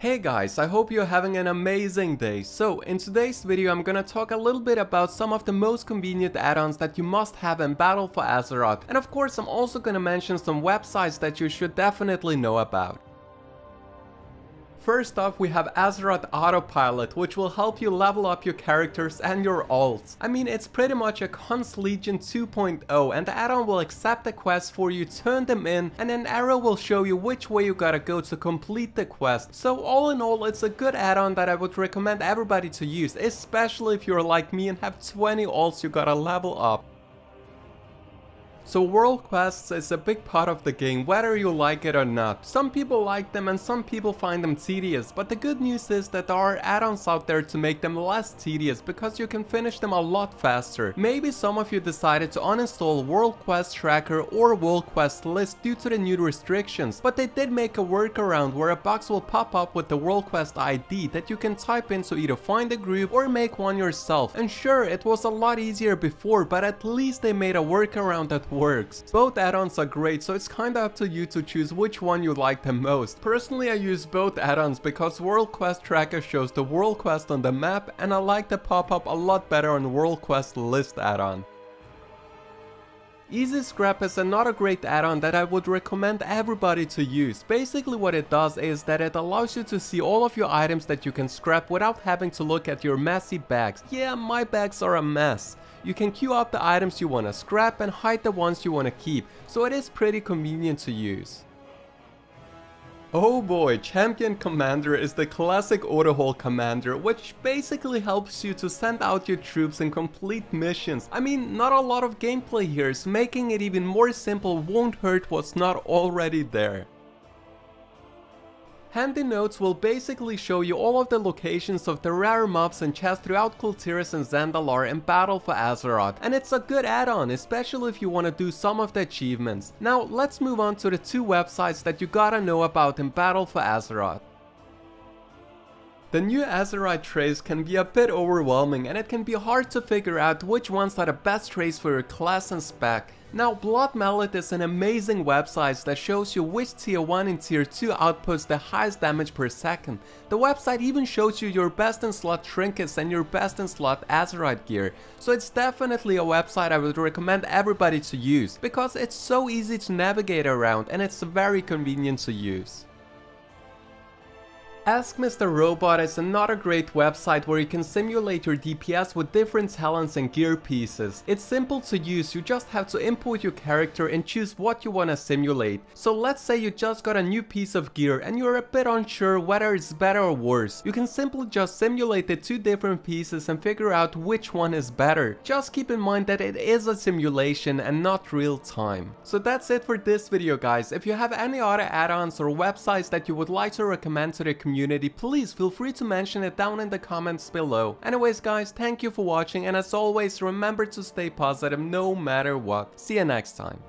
Hey guys, I hope you're having an amazing day. So, in today's video I'm gonna talk a little bit about some of the most convenient add-ons that you must have in Battle for Azeroth. And of course I'm also gonna mention some websites that you should definitely know about. First off, we have Azeroth Autopilot, which will help you level up your characters and your alts. I mean, it's pretty much a Cons Legion 2.0, and the add-on will accept the quests for you, turn them in, and an arrow will show you which way you gotta go to complete the quest. So all in all, it's a good add-on that I would recommend everybody to use, especially if you're like me and have 20 alts you gotta level up. So world quests is a big part of the game whether you like it or not. Some people like them and some people find them tedious, but the good news is that there are add-ons out there to make them less tedious because you can finish them a lot faster. Maybe some of you decided to uninstall World Quest Tracker or World Quest List due to the new restrictions, but they did make a workaround where a box will pop up with the World Quest ID that you can type in to either find a group or make one yourself. And sure, it was a lot easier before, but at least they made a workaround that works. Both add-ons are great, so it's kinda up to you to choose which one you like the most. Personally, I use both add-ons because World Quest Tracker shows the World Quest on the map, and I like the pop-up a lot better on World Quest List add-on. Easy Scrap is another great add-on that I would recommend everybody to use. Basically what it does is that it allows you to see all of your items that you can scrap without having to look at your messy bags. Yeah, my bags are a mess. You can queue up the items you want to scrap and hide the ones you want to keep, so it is pretty convenient to use. Oh boy, Champion Commander is the classic Order Hall commander, which basically helps you to send out your troops and complete missions. I mean, not a lot of gameplay here, so making it even more simple won't hurt what's not already there. HandyNotes will basically show you all of the locations of the rare mobs and chests throughout Kul Tiras and Zandalar in Battle for Azeroth, and it's a good add-on, especially if you want to do some of the achievements. Now let's move on to the two websites that you gotta know about in Battle for Azeroth. The new Azerite traits can be a bit overwhelming and it can be hard to figure out which ones are the best traits for your class and spec. Now Bloodmallet is an amazing website that shows you which tier 1 and tier 2 outputs the highest damage per second. The website even shows you your best in slot trinkets and your best in slot Azerite gear. So it's definitely a website I would recommend everybody to use because it's so easy to navigate around and it's very convenient to use. Ask Mr. Robot is another great website where you can simulate your DPS with different talents and gear pieces. It's simple to use, you just have to input your character and choose what you wanna simulate. So let's say you just got a new piece of gear and you're a bit unsure whether it's better or worse. You can simply just simulate the two different pieces and figure out which one is better. Just keep in mind that it is a simulation and not real time. So that's it for this video guys. If you have any other add-ons or websites that you would like to recommend to the community community, please feel free to mention it down in the comments below. Anyways guys, thank you for watching and as always remember to stay positive no matter what. See you next time.